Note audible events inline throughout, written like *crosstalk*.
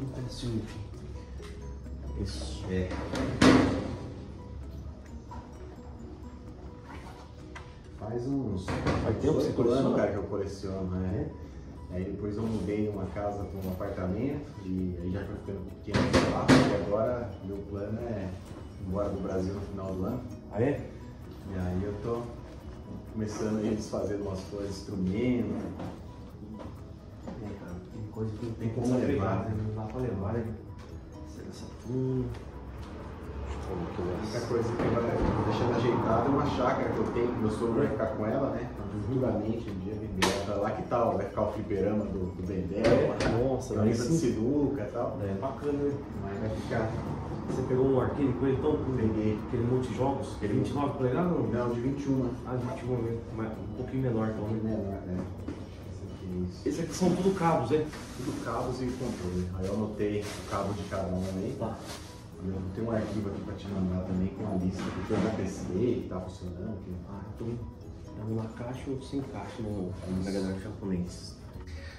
um. Isso. É. Faz uns. Faz tempo que você coleciona? cara, que eu coleciono, né? Aí depois eu mudei de uma casa para um apartamento e aí já foi ficando pequeno espaço e agora meu plano é ir embora do Brasil no final do ano. Ah, é? E aí eu tô começando a desfazendo umas coisas, instrumento. É, coisa que não tem como levar, levar, né? Não dá pra levar, né? Essa eu ver aqui, A única coisa que tô deixando ajeitada é uma chácara que eu tenho, que meu sogro vai ficar com ela, né? Futuramente, um dia ela pra lá que tal, vai ficar o fliperama do, do Bendel, Nossa, a mesa de sinuca e tal. É bacana, né? Mas vai ficar. Você pegou um arcade com ele então? Com Peguei. Aquele multijogos? Aquele 29 polegadas ou não? Não, de 21, né? Ah, 21 mesmo. mas Um pouquinho menor então, Um né? menor, né? Esse aqui é isso. Esses aqui são tudo cabos, é? Tudo cabos e controle. Aí eu anotei o cabo de cada um aí. Tá. Eu tenho um arquivo aqui pra te mandar também com a lista do que eu já testei, que tá funcionando. Que... Ah, então é um na caixa e outro sem caixa no Mega Drive japonês.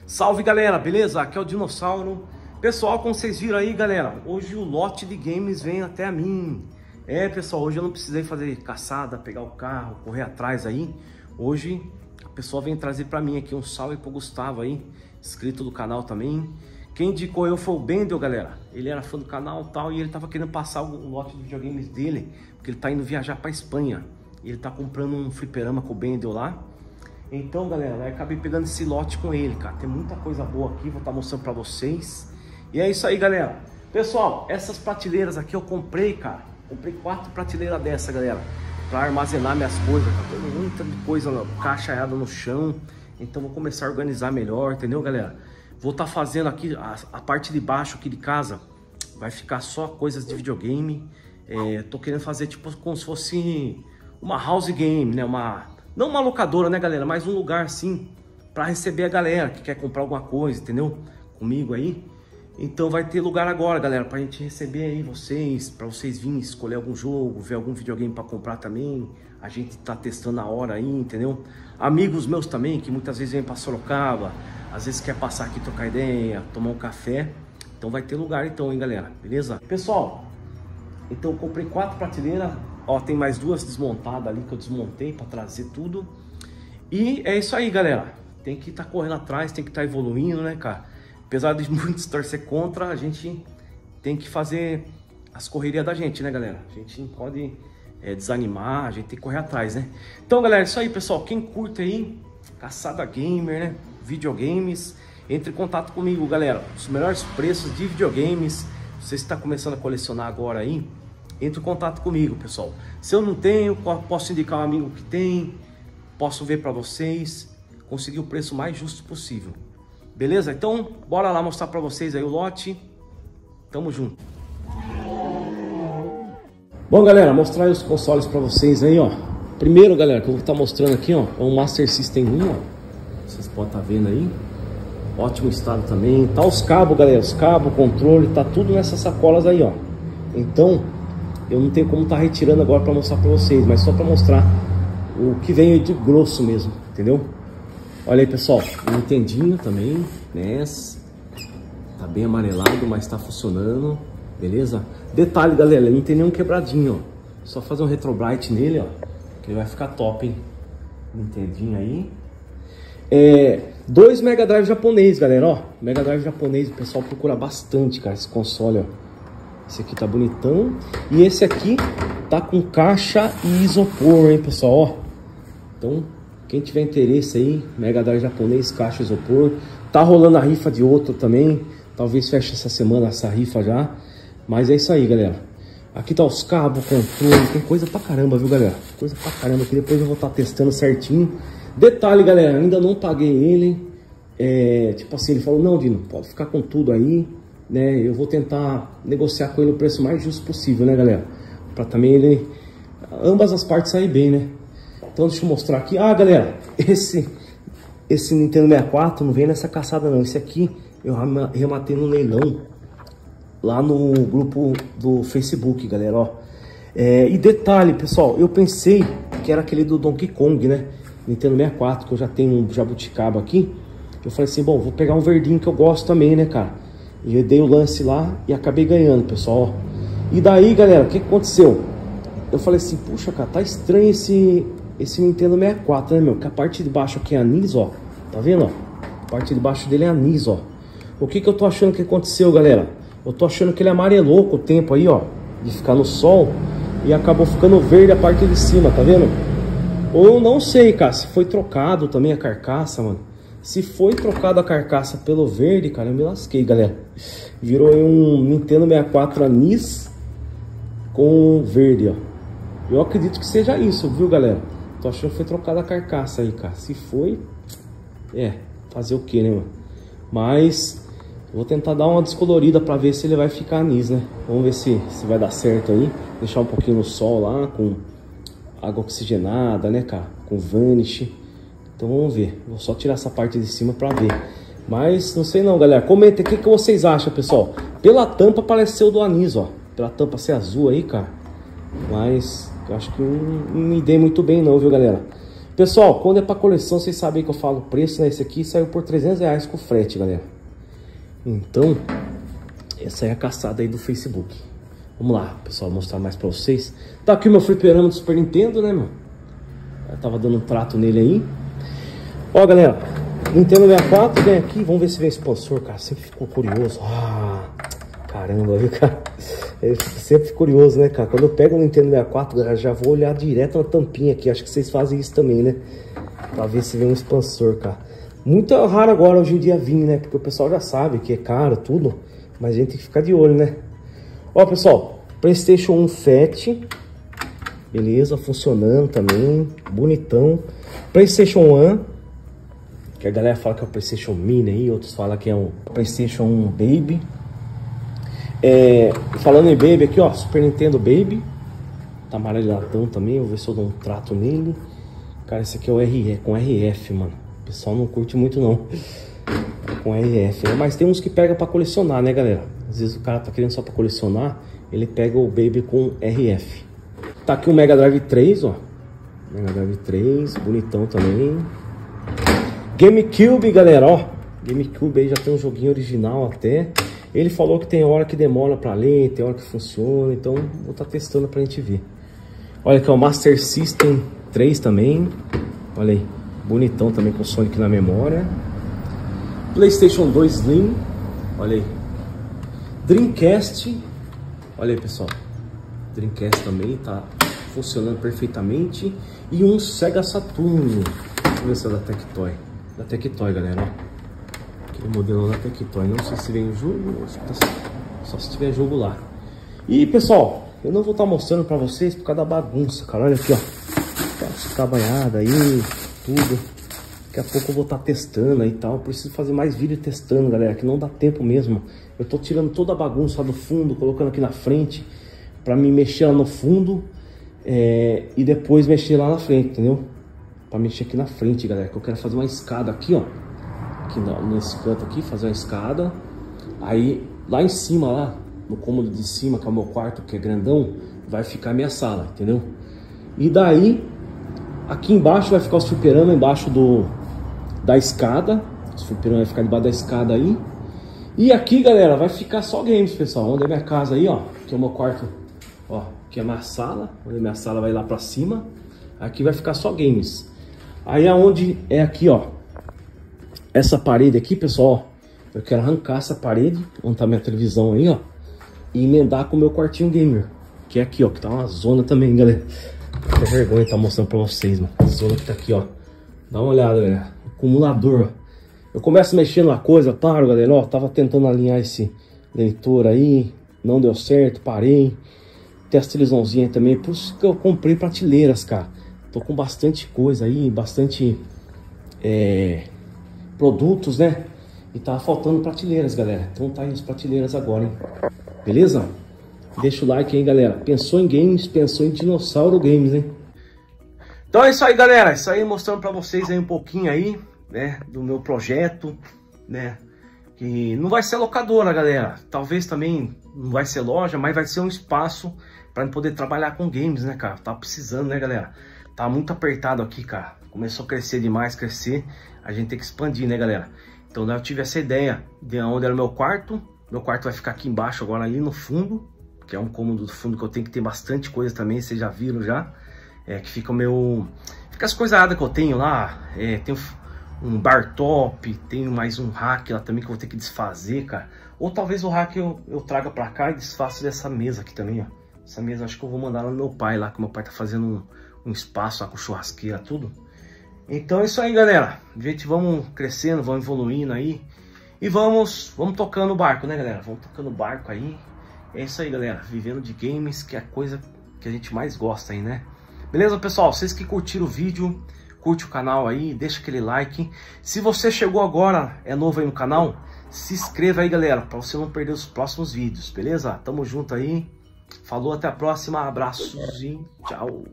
Salve galera, beleza? Aqui é o Dinossauro. Pessoal, como vocês viram aí, galera, hoje o lote de games vem até a mim. É, pessoal, hoje eu não precisei fazer caçada, pegar o carro, correr atrás aí. Hoje a pessoa vem trazer pra mim aqui um salve pro Gustavo aí, inscrito do canal também. Quem indicou eu foi o Bendel, galera. Ele era fã do canal tal, e ele tava querendo passar o lote de videogames dele, porque ele tá indo viajar pra Espanha. E ele tá comprando um fliperama com o Bendel lá. Então, galera, eu acabei pegando esse lote com ele, cara. Tem muita coisa boa aqui, vou estar mostrando pra vocês. E é isso aí, galera. Pessoal, essas prateleiras aqui eu comprei, cara. Comprei quatro prateleiras dessa, galera. Pra armazenar minhas coisas, cara. Tem muita coisa caixaiada no chão. Então vou começar a organizar melhor, entendeu, galera? Vou estar fazendo aqui, a, a parte de baixo aqui de casa, vai ficar só coisas de videogame. É, tô querendo fazer tipo como se fosse uma house game, né? Uma, não uma locadora, né, galera? Mas um lugar assim para receber a galera que quer comprar alguma coisa, entendeu? Comigo aí. Então vai ter lugar agora, galera, pra gente receber aí vocês, para vocês virem escolher algum jogo, ver algum videogame para comprar também. A gente tá testando a hora aí, entendeu? Amigos meus também, que muitas vezes vêm para Sorocaba, às vezes quer passar aqui trocar ideia, tomar um café. Então vai ter lugar então, hein, galera? Beleza? Pessoal, então eu comprei quatro prateleiras. Ó, tem mais duas desmontadas ali que eu desmontei para trazer tudo. E é isso aí, galera. Tem que estar correndo atrás, tem que estar evoluindo, né, cara? Apesar de *laughs* muitos torcer contra, a gente tem que fazer as correrias da gente, né, galera? A gente não pode é, desanimar, a gente tem que correr atrás, né? Então, galera, é isso aí, pessoal. Quem curte aí, caçada gamer, né? Videogames, entre em contato comigo, galera. Os melhores preços de videogames. Você está começando a colecionar agora aí, entre em contato comigo, pessoal. Se eu não tenho, posso indicar um amigo que tem, posso ver para vocês, conseguir o preço mais justo possível. Beleza? Então, bora lá mostrar para vocês aí o lote. Tamo junto. Bom, galera, mostrar os consoles para vocês aí, ó. Primeiro, galera, que eu vou estar mostrando aqui, ó, é um Master System 1, ó. Vocês podem estar vendo aí. Ótimo estado também. Tá os cabos, galera, os cabos, controle, tá tudo nessas sacolas aí, ó. Então, eu não tenho como estar tá retirando agora para mostrar para vocês, mas só para mostrar o que veio de grosso mesmo, entendeu? Olha aí, pessoal, Nintendinho também, NES. Tá bem amarelado, mas tá funcionando, beleza? Detalhe, galera, ele não tem nenhum quebradinho, ó. Só fazer um retrobright nele, ó, que ele vai ficar top, hein? Nintendinho aí. É, dois Mega Drive japonês, galera, ó. Mega Drive japonês, o pessoal procura bastante, cara, esse console, ó. Esse aqui tá bonitão. E esse aqui tá com caixa e isopor, hein, pessoal, ó. Então, quem tiver interesse aí, Mega Drive japonês, caixa isopor. Tá rolando a rifa de outro também. Talvez feche essa semana essa rifa já. Mas é isso aí, galera. Aqui tá os cabos, controle, tem coisa pra caramba, viu, galera? Coisa pra caramba aqui. Depois eu vou estar tá testando certinho. Detalhe, galera, ainda não paguei ele. É, tipo assim, ele falou, não, Dino, pode ficar com tudo aí, né? Eu vou tentar negociar com ele o preço mais justo possível, né, galera? Pra também ele, ambas as partes sair bem, né? Então deixa eu mostrar aqui. Ah, galera, esse, esse Nintendo 64 não vem nessa caçada não. Esse aqui eu rematei no leilão lá no grupo do Facebook, galera, ó. É, e detalhe, pessoal, eu pensei que era aquele do Donkey Kong, né? Nintendo 64, que eu já tenho um jabuticaba aqui. Eu falei assim, bom, vou pegar um verdinho que eu gosto também, né, cara? E eu dei o lance lá e acabei ganhando, pessoal. E daí, galera, o que aconteceu? Eu falei assim, puxa, cara, tá estranho esse, esse Nintendo 64, né, meu? Que a parte de baixo aqui é anis, ó. Tá vendo, ó? A parte de baixo dele é anis, ó. O que que eu tô achando que aconteceu, galera? Eu tô achando que ele amarelou com o tempo aí, ó. De ficar no sol. E acabou ficando verde a parte de cima, tá vendo? Ou não sei, cara, se foi trocado também a carcaça, mano. Se foi trocado a carcaça pelo verde, cara, eu me lasquei, galera. Virou aí um Nintendo 64 anis com verde, ó. Eu acredito que seja isso, viu, galera? Tô achando que foi trocada a carcaça aí, cara. Se foi, é, fazer o que, né, mano? Mas vou tentar dar uma descolorida pra ver se ele vai ficar anis, né? Vamos ver se, se vai dar certo aí. Deixar um pouquinho no sol lá, com água oxigenada, né, cara? Com vanish. Então vamos ver. Vou só tirar essa parte de cima pra ver. Mas não sei não, galera. Comenta o que, que vocês acham, pessoal. Pela tampa pareceu do anis, ó. Pela tampa ser azul aí, cara. Mas eu acho que não, me dei muito bem não, viu, galera? Pessoal, quando é pra coleção, vocês sabem que eu falo o preço, né? Esse aqui saiu por 300 reais com frete, galera. Então, essa é a caçada aí do Facebook. Vamos lá, pessoal, mostrar mais pra vocês. Tá aqui o meu fliperama do Super Nintendo, né, meu? Eu tava dando um trato nele aí. Ó, galera, Nintendo 64, vem aqui, vamos ver se vem sponsor, cara. Sempre ficou curioso. Ah, caramba, viu, cara? Eu sempre curioso, né, cara? Quando eu pego o Nintendo 64, já vou olhar direto na tampinha aqui. Acho que vocês fazem isso também, né? Pra ver se vem um expansor, cara. Muito raro agora hoje em dia vir, né? Porque o pessoal já sabe que é caro, tudo. Mas a gente tem que ficar de olho, né? Ó, pessoal, Playstation 1 Fat. Beleza, funcionando também. Bonitão. Playstation 1. Que a galera fala que é o Playstation Mini aí. Outros falam que é um Playstation 1 Baby. É, falando em Baby aqui, ó, Super Nintendo Baby. Tá amareladão também, vou ver se eu dou um trato nele. Cara, esse aqui é o RF, com RF, mano. O pessoal não curte muito não. É com RF, né? Mas tem uns que pega pra colecionar, né, galera? Às vezes o cara tá querendo só pra colecionar, ele pega o Baby com RF. Tá aqui o Mega Drive 3, ó. Mega Drive 3, bonitão também. GameCube, galera, ó. GameCube aí já tem um joguinho original até. Ele falou que tem hora que demora para ler, tem hora que funciona, então vou estar tá testando pra gente ver. Olha aqui, o Master System 3 também. Olha aí, bonitão também com Sonic na memória. PlayStation 2 Slim, olha aí. Dreamcast, olha aí pessoal. Dreamcast também tá funcionando perfeitamente. E um Sega Saturn. Deixa eu ver se é da Tectoy. Da Tectoy, galera, Aquele modelo da Tectoy. Não sei se vem jogo, só se tiver jogo lá. E pessoal, eu não vou estar tá mostrando pra vocês por causa da bagunça, cara. Olha aqui, ó. Essa trabalhada aí, tudo. Daqui a pouco eu vou estar tá testando e tal. Eu preciso fazer mais vídeo testando, galera, que não dá tempo mesmo. Eu tô tirando toda a bagunça do fundo, colocando aqui na frente, pra me mexer lá no fundo é, e depois mexer lá na frente, entendeu? Pra mexer aqui na frente, galera, que eu quero fazer uma escada aqui, ó aqui nesse canto aqui, fazer uma escada. Aí lá em cima, lá no cômodo de cima, que é o meu quarto, que é grandão, vai ficar minha sala, entendeu? E daí, aqui embaixo vai ficar o fliperama embaixo do, da escada. O fliperama vai ficar debaixo da escada aí. E aqui, galera, vai ficar só games, pessoal. Onde é minha casa aí, ó. Que é o meu quarto, ó. Que é minha sala. Onde minha sala vai lá pra cima. Aqui vai ficar só games. Aí aonde é aqui, ó essa parede aqui, pessoal, eu quero arrancar essa parede, onde tá minha televisão aí, ó, e emendar com o meu quartinho gamer, que é aqui, ó, que tá uma zona também, galera. Até vergonha tá mostrando pra vocês, mano. A zona que tá aqui, ó. Dá uma olhada, galera. Acumulador, ó. Eu começo mexendo na coisa, paro, galera, ó, tava tentando alinhar esse leitor aí, não deu certo, parei. Tem as televisãozinhas também, por isso que eu comprei prateleiras, cara. Tô com bastante coisa aí, bastante... É, produtos, né? E tá faltando prateleiras, galera. Então tá aí as prateleiras agora, hein? Beleza? Deixa o like aí, galera. Pensou em games, pensou em dinossauro games, hein? Então é isso aí, galera. Isso aí mostrando pra vocês aí um pouquinho aí, né? Do meu projeto, né? Que não vai ser locadora, galera. Talvez também não vai ser loja, mas vai ser um espaço para poder trabalhar com games, né, cara? Tá precisando, né, galera? Tá muito apertado aqui, cara. Começou a crescer demais, crescer a gente tem que expandir, né, galera? Então eu tive essa ideia de onde era o meu quarto, Meu quarto vai ficar aqui embaixo agora, ali no fundo, que é um cômodo do fundo que eu tenho que ter bastante coisa também, vocês já viram já. É, que fica o meu... Fica as coisas que eu tenho lá, é, tem um bar top, tenho mais um rack lá também que eu vou ter que desfazer, cara. Ou talvez o rack eu, eu traga pra cá e desfaço dessa mesa aqui também, ó. Essa mesa acho que eu vou mandar lá no meu pai lá, que meu pai tá fazendo um, um espaço com churrasqueira, tudo. Então é isso aí, galera. A gente vamos crescendo, vamos evoluindo aí. E vamos, vamos tocando o barco, né, galera? Vamos tocando o barco aí. É isso aí, galera. Vivendo de games, que é a coisa que a gente mais gosta aí, né? Beleza, pessoal? Vocês que curtiram o vídeo, curte o canal aí, deixa aquele like. Se você chegou agora, é novo aí no canal, se inscreva aí, galera, para você não perder os próximos vídeos, beleza? Tamo junto aí. Falou, até a próxima. Abraços e tchau.